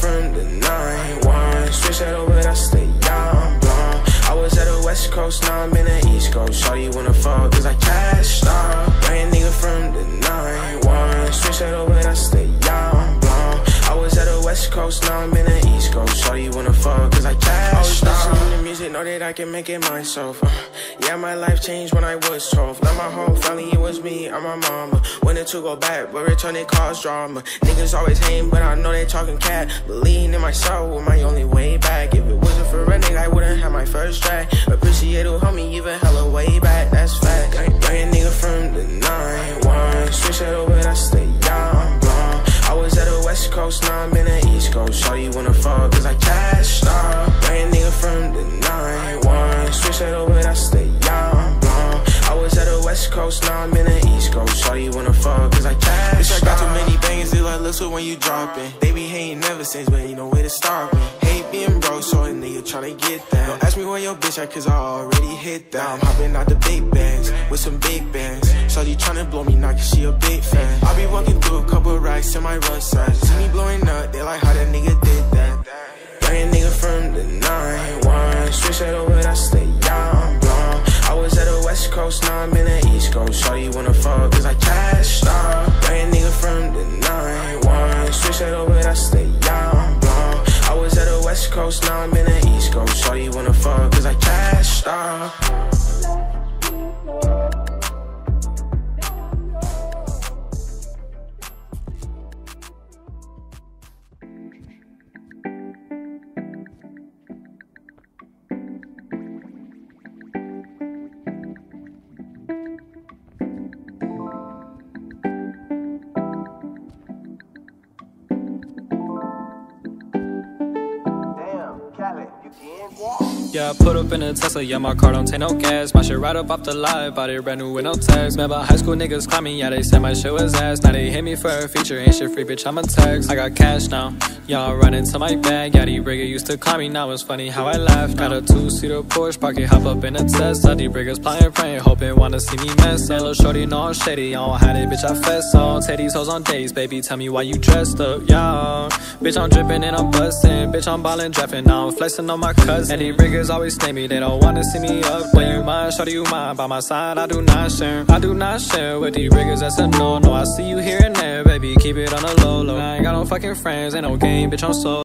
From the 9-1 Switch that over, that's the young blonde I was at the west coast, now I'm in the east coast. Shawty wanna fuck, cause I cashed out Young nigga from the 9-1 Switch that over, that's the young blonde I was at the west coast, now I'm in the east coast. Shawty wanna know that I can make it myself uh, Yeah, my life changed when I was 12 Now my whole family, it was me and my mama. Wanted to go back, but returning caused drama. Niggas always hating, but I know they talking cat. Believing in myself was my only way back. If it wasn't for running, I wouldn't have my first track. Appreciate helped me even hella way back, that's fact. Young nigga from the 9-1 Switch that over, that's the young blonde I was at the west coast, now I'm in the east coast. Shawty wanna fuck, cause I cashed bangs, they when you dropping. They be hating ever since, but ain't no way to stop me. Hate being broke, so a nigga tryna get that. Don't ask me where your bitch at, cause I already hit that. I'm hopping out the big bands, with some big bands. Shawty tryna blow me now, cause she a big fan. I be walking through a couple racks in my run size. See me blowing up, they like how that nigga did that. West coast, now I'm in the east coast. Shawty wanna fuck, cause I cashed out good. Yeah, I put up in a Tesla, yeah, my car don't take no gas. My shit right up off the lot, bought it brand new with no tags. Remember high school niggas me, yeah, they said my shit was ass. Now they hit me for a feature, ain't shit free, bitch, I'm a tax. I got cash now, y'all run into my bag. Yeah, these riggers used to call me, now it's funny how I laugh. Got a two-seater Porsche, pocket hop up in a Tesla. These riggers playing, praying, hoping wanna see me mess. Hey, little shorty, know I'm shady, I don't have it, bitch, I fess on. Take these hoes on dates, baby, tell me why you dressed up, yeah. Bitch, I'm dripping and I'm busting, bitch, I'm ballin', dreffin', now I'm flexing on my cousin. And these riggers always stay me, they don't wanna see me up. When you mind, shorty, you mind, by my side, I do not share. I do not share with these riggers, that's a no, no. I see you here and there, baby, keep it on the low, low. I ain't got no fucking friends, ain't no game, bitch, I'm so.